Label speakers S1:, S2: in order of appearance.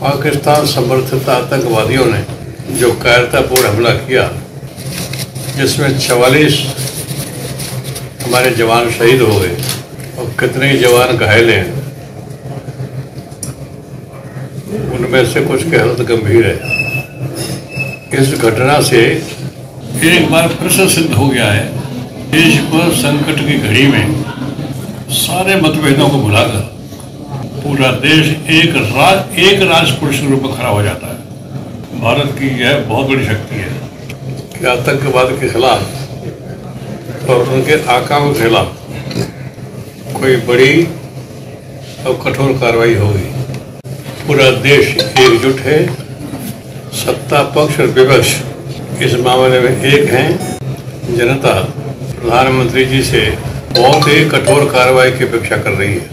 S1: पाकिस्तान समर्थित आतंकवादियों ने जो कायरतापूर्ण हमला किया, जिसमें चवालीस हमारे जवान शहीद हो गए और कितने जवान घायल हैं, उनमें से कुछ की हालत गंभीर है। इस घटना से एक बार से सिद्ध हो गया है, देश पर संकट की घड़ी में सारे मतभेदों को भुलाकर पूरा देश एक राज, एक राष्ट्र पुरुष के रूप में खड़ा हो जाता है। भारत की यह बहुत बड़ी शक्ति है। कि आतंकवाद के खिलाफ और उनके आकाओं के खिलाफ कोई बड़ी और कठोर कार्रवाई होगी। पूरा देश एकजुट है। सत्ता पक्ष और विपक्ष इस मामले में एक हैं। जनता, प्रधानमंत्री जी से बहुत ही कठोर कार्रवाई की अपेक्षा कर रही है।